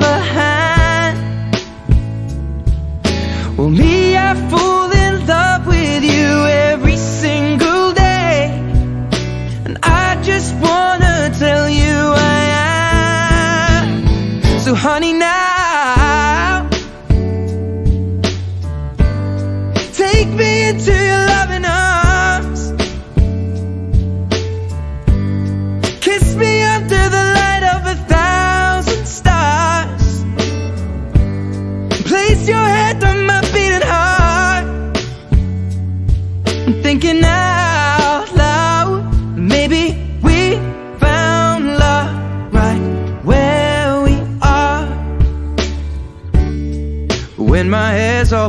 never had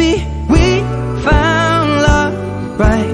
Maybe we found love right?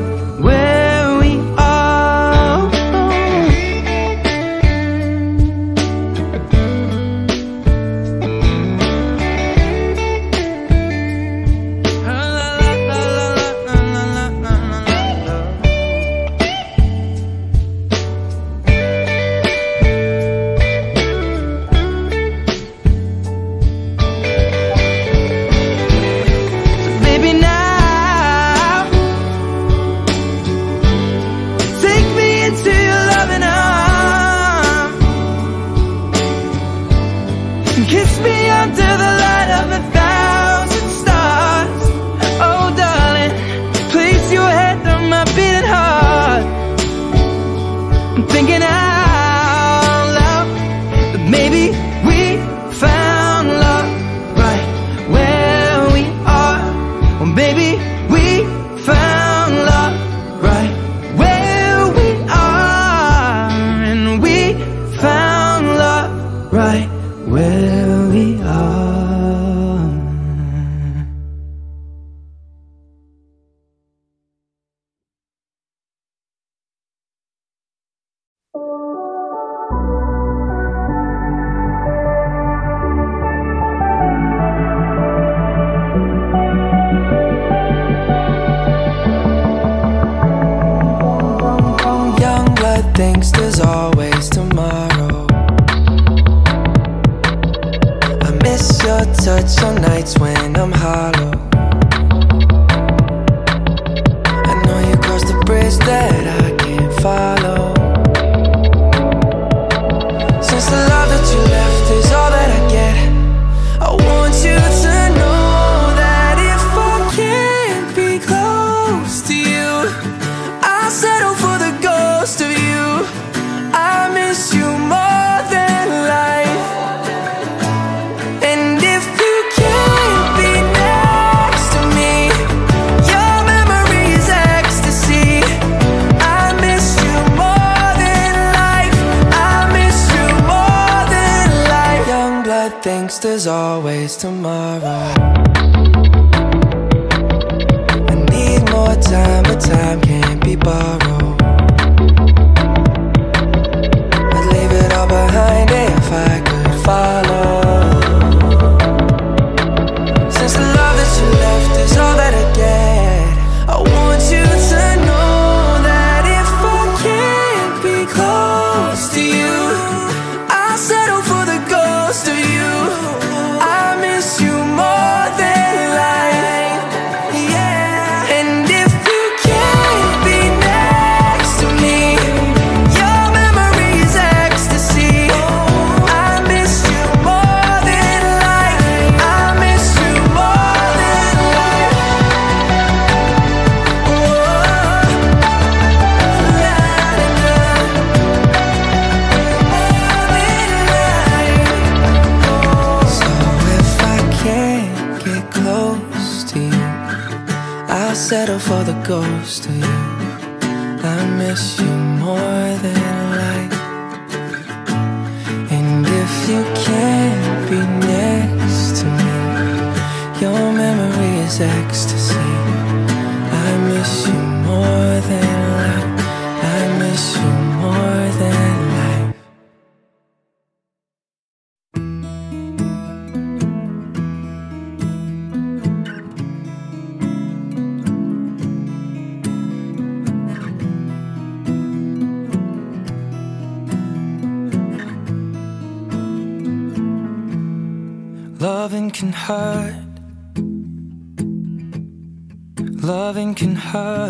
things thinks there's always tomorrow. I need more time, but time can't be borrowed. I'd leave it all behind if I could follow. Since the love that you left is all that I get I want you to know that if I can't be close to you ghost of you. I miss you.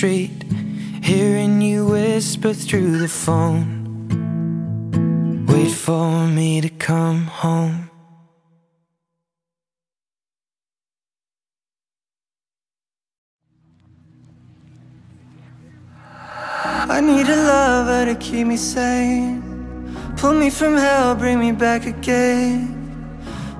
Street. Hearing you whisper through the phone. Wait for me to come home. I need a lover to keep me sane. Pull me from hell, bring me back again.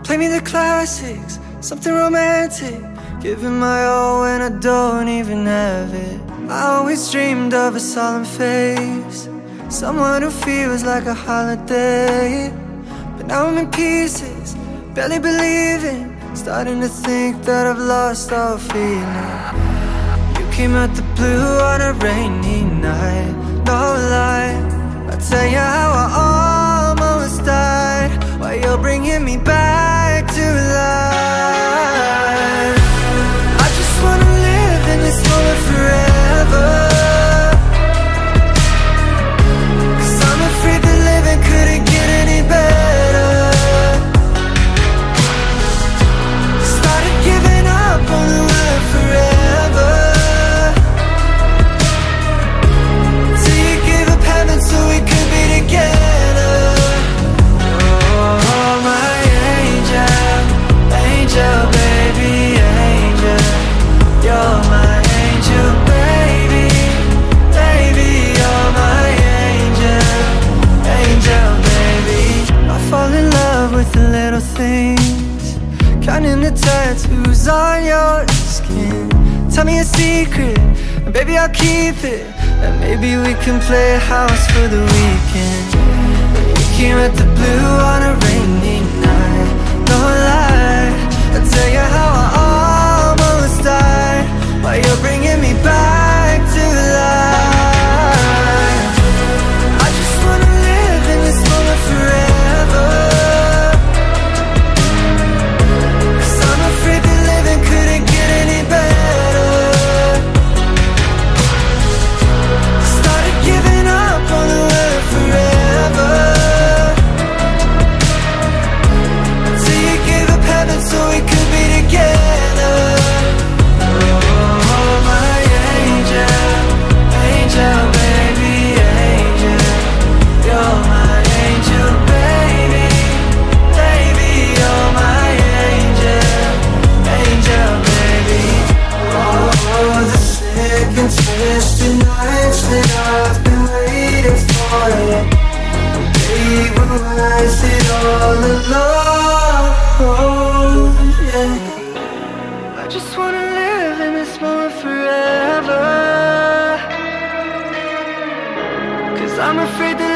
Play me the classics, something romantic. Giving my all when I don't even have it. I always dreamed of a solemn face. Someone who feels like a holiday. But now I'm in pieces, barely believing. Starting to think that I've lost all feeling. You came out the blue on a rainy night. No lie, I'll tell you how I almost died. While you're bringing me back to life. tell me a secret. Baby, I'll keep it. And maybe we can play house for the weekend. You can at the blue on a rainy night. No lie, I'll tell you how I almost died. While you're bringing me back. I'm afraid that